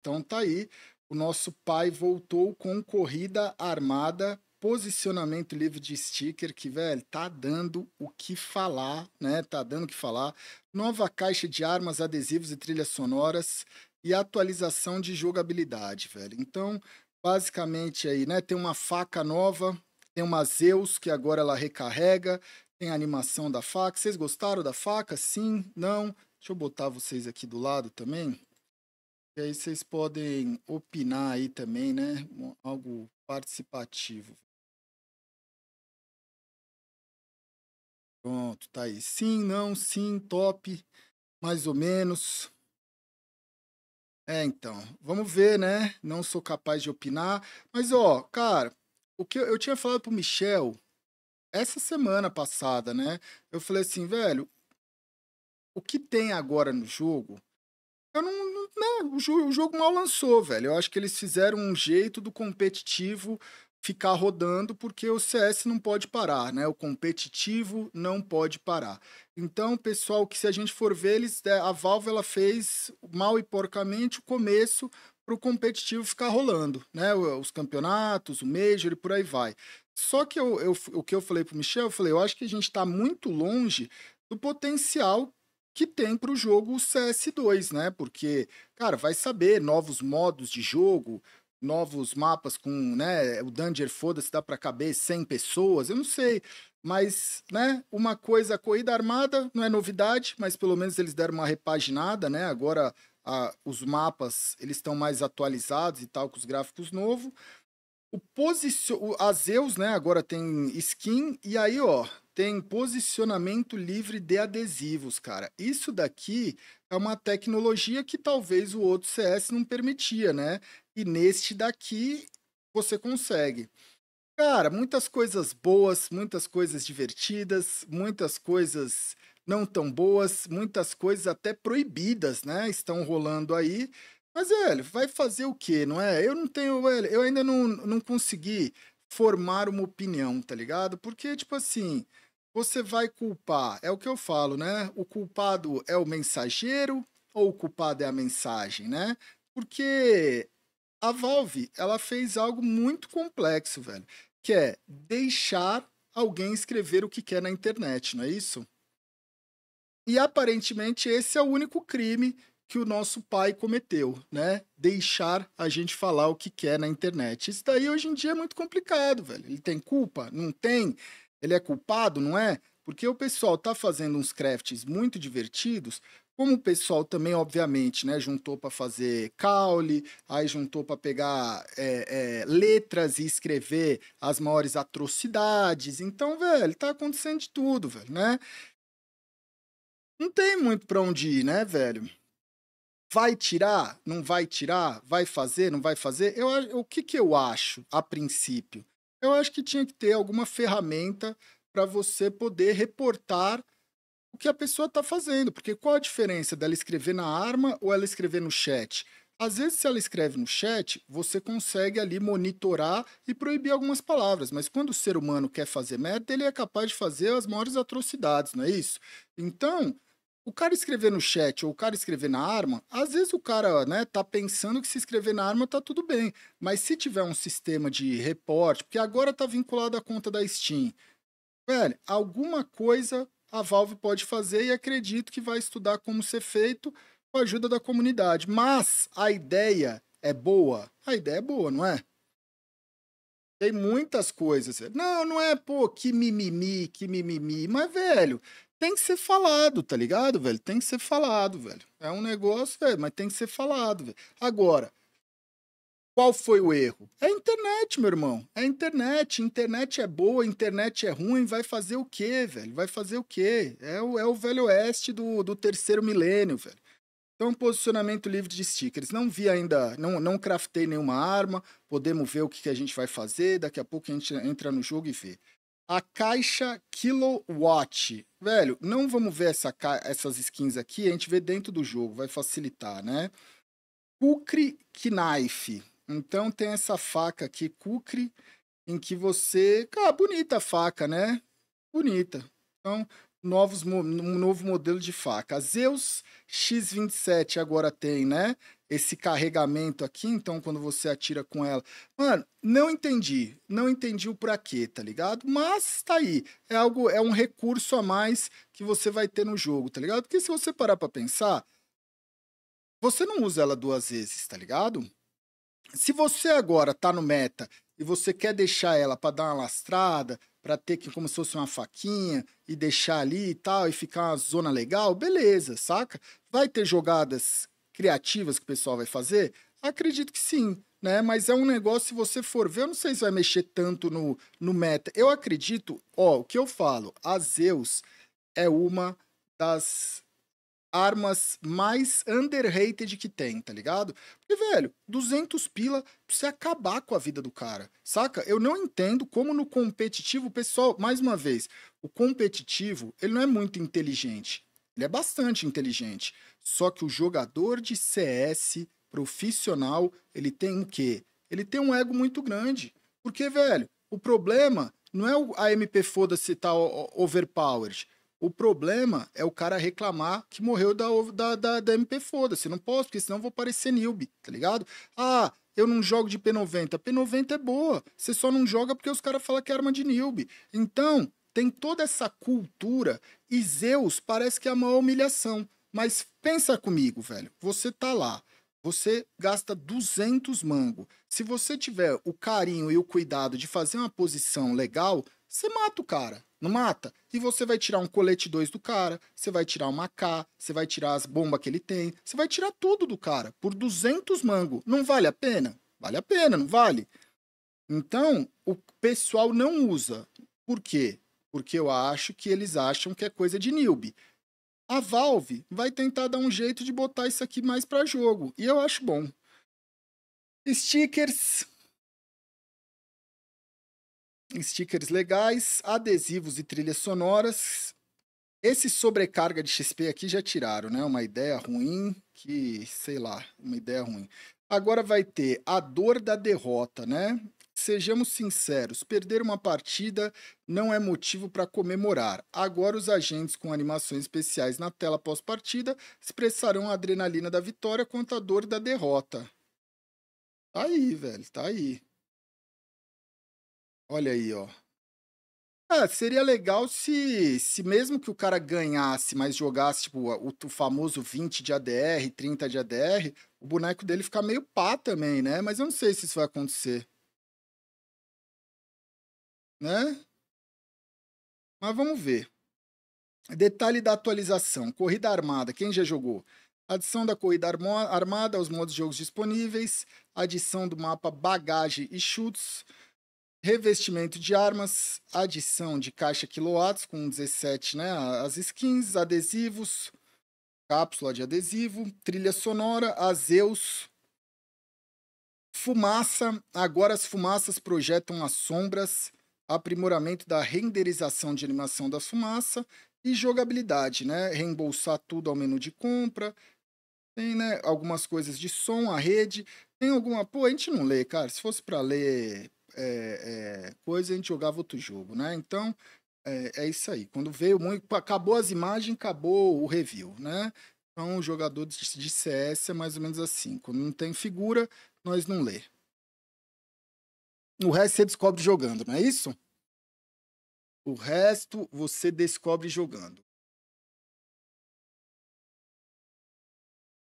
Então tá aí, o nosso pai voltou com corrida armada, posicionamento livre de sticker, que, velho, tá dando o que falar, né? Tá dando o que falar. Nova caixa de armas, adesivos e trilhas sonoras e atualização de jogabilidade, velho. Então, basicamente aí, né, tem uma faca nova, tem uma Zeus que agora ela recarrega, tem a animação da faca. Vocês gostaram da faca? Sim? Não? Deixa eu botar vocês aqui do lado também. E aí vocês podem opinar aí também, né? Algo participativo. Pronto, tá aí. Sim, não, sim, top, mais ou menos. É, então, vamos ver, né? Não sou capaz de opinar, mas ó, cara, o que eu, tinha falado pro Michel essa semana passada, né? Eu falei assim, velho, o que tem agora no jogo eu não, não, né, o, jogo, mal lançou, velho. Eu acho que eles fizeram um jeito do competitivo ficar rodando porque o CS não pode parar, né? O competitivo não pode parar. Então, pessoal, que se a gente for ver, eles, é, a Valve ela fez mal e porcamente o começo para o competitivo ficar rolando, né? Os campeonatos, o Major e por aí vai. Só que eu, eu, o que eu falei para o Michel, eu falei, eu acho que a gente está muito longe do potencial que tem para o jogo CS2, né? Porque, cara, vai saber novos modos de jogo, novos mapas com, né, o Danger foda-se, dá para caber 100 pessoas, eu não sei. Mas, né, uma coisa, a corrida armada não é novidade, mas pelo menos eles deram uma repaginada, né? Agora a, os mapas, eles estão mais atualizados e tal, com os gráficos novos. O posicion... A Zeus, né, agora tem skin, e aí, ó, tem posicionamento livre de adesivos, cara. Isso daqui é uma tecnologia que talvez o outro CS não permitia, né? E neste daqui você consegue. Cara, muitas coisas boas, muitas coisas divertidas, muitas coisas não tão boas, muitas coisas até proibidas, né? Estão rolando aí. Mas, velho, vai fazer o quê, não é? Eu não tenho, velho, eu ainda não, não consegui formar uma opinião, tá ligado? Porque, tipo assim, você vai culpar, é o que eu falo, né? O culpado é o mensageiro ou o culpado é a mensagem, né? Porque a Valve, ela fez algo muito complexo, velho, que é deixar alguém escrever o que quer na internet, não é isso? E aparentemente esse é o único crime que o nosso pai cometeu, né? Deixar a gente falar o que quer na internet. Isso daí hoje em dia é muito complicado, velho. Ele tem culpa? Não tem? Ele é culpado, não é? Porque o pessoal tá fazendo uns crafts muito divertidos, como o pessoal também, obviamente, né, juntou para fazer caule, aí juntou para pegar é, é, letras e escrever as maiores atrocidades. Então, velho, tá acontecendo de tudo, velho, né? Não tem muito para onde ir, né, velho? Vai tirar? Não vai tirar? Vai fazer? Não vai fazer? Eu, o que, que eu acho, a princípio? Eu acho que tinha que ter alguma ferramenta para você poder reportar o que a pessoa está fazendo. Porque qual a diferença dela escrever na arma ou ela escrever no chat? Às vezes, se ela escreve no chat, você consegue ali monitorar e proibir algumas palavras. Mas quando o ser humano quer fazer merda, ele é capaz de fazer as maiores atrocidades, não é isso? Então, o cara escrever no chat ou o cara escrever na arma, às vezes o cara, né, tá pensando que se escrever na arma tá tudo bem. Mas se tiver um sistema de reporte, porque agora tá vinculado à conta da Steam, velho, alguma coisa a Valve pode fazer e acredito que vai estudar como ser feito com a ajuda da comunidade. Mas a ideia é boa? A ideia é boa, não é? Tem muitas coisas. Não, não é, pô, que mimimi, que mimimi. Mas, velho, tem que ser falado, tá ligado, velho? Tem que ser falado, velho. É um negócio, velho, mas tem que ser falado, velho. Agora, qual foi o erro? É a internet, meu irmão. É a internet. Internet é boa, internet é ruim. Vai fazer o quê, velho? Vai fazer o quê? É o, é o velho oeste do, do terceiro milênio, velho. Então, posicionamento livre de stickers. Não vi ainda, não, não craftei nenhuma arma. Podemos ver o que, que a gente vai fazer. Daqui a pouco a gente entra no jogo e vê. A caixa Kilowatt. Velho, não vamos ver essa essas skins aqui, a gente vê dentro do jogo, vai facilitar, né? Kukri Knife. Então tem essa faca aqui, Kukri, em que você... Cara, bonita a faca, né? Bonita. Então, novos, um novo modelo de faca. A Zeus X27 agora tem, né? Esse carregamento aqui, então quando você atira com ela. Mano, não entendi. Não entendi o pra quê, tá ligado? Mas tá aí. É algo, é um recurso a mais que você vai ter no jogo, tá ligado? Porque se você parar pra pensar, você não usa ela duas vezes, tá ligado? Se você agora tá no meta e você quer deixar ela para dar uma lastrada, para ter que como se fosse uma faquinha e deixar ali e tal e ficar uma zona legal, beleza, saca? Vai ter jogadas criativas que o pessoal vai fazer? Acredito que sim, né? Mas é um negócio, se você for ver, eu não sei se vai mexer tanto no, no meta. Eu acredito, ó, o que eu falo, a Zeus é uma das armas mais underrated que tem, tá ligado? Porque, velho, 200 pila pra você acabar com a vida do cara, saca? Eu não entendo como no competitivo, pessoal, mais uma vez, o competitivo, ele não é muito inteligente. Ele é bastante inteligente. Só que o jogador de CS profissional, ele tem o quê? Ele tem um ego muito grande. Porque, velho, o problema não é a MP foda-se tá overpowered. O problema é o cara reclamar que morreu da, da, da, da MP foda-se. Não posso, porque senão vou parecer newbie, tá ligado? Ah, eu não jogo de P90. P90 é boa. Você só não joga porque os caras falam que é arma de newbie. Então, tem toda essa cultura e Zeus parece que é a maior humilhação. Mas pensa comigo, velho. Você tá lá. Você gasta 200 mango. Se você tiver o carinho e o cuidado de fazer uma posição legal, você mata o cara. Não mata? E você vai tirar um colete 2 do cara, você vai tirar uma K, você vai tirar as bombas que ele tem, você vai tirar tudo do cara por 200 mango. Não vale a pena? Vale a pena, não vale? Então, o pessoal não usa. Por quê? Porque eu acho que eles acham que é coisa de newbie. A Valve vai tentar dar um jeito de botar isso aqui mais para jogo. E eu acho bom. Stickers stickers legais, adesivos e trilhas sonoras. Esse sobrecarga de XP aqui já tiraram, né? Uma ideia ruim, que sei lá, uma ideia ruim. Agora vai ter a dor da derrota, né? Sejamos sinceros, perder uma partida não é motivo para comemorar. Agora os agentes com animações especiais na tela pós-partida expressarão a adrenalina da vitória quanto a dor da derrota. Tá aí, velho, tá aí. Olha aí, ó. Ah, seria legal se, se mesmo que o cara ganhasse, mas jogasse tipo, o, o famoso 20 de ADR, 30 de ADR, o boneco dele ficar meio pá também, né? Mas eu não sei se isso vai acontecer. Né? Mas vamos ver. Detalhe da atualização. Corrida armada. Quem já jogou? Adição da corrida armada aos modos de jogos disponíveis. Adição do mapa bagagem e chutes revestimento de armas, adição de caixa quilowatts com 17, né, as skins, adesivos, cápsula de adesivo, trilha sonora, Azeus, fumaça, agora as fumaças projetam as sombras, aprimoramento da renderização de animação da fumaça e jogabilidade, né, reembolsar tudo ao menu de compra, tem, né, algumas coisas de som, a rede, tem alguma, pô, a gente não lê, cara, se fosse para ler é, é, coisa, a gente jogava outro jogo, né? Então, é, é, isso aí. Quando veio muito, acabou as imagens, acabou o review, né? Então, o jogador de, CS é mais ou menos assim. Quando não tem figura, nós não lê. O resto você descobre jogando, não é isso? O resto você descobre jogando.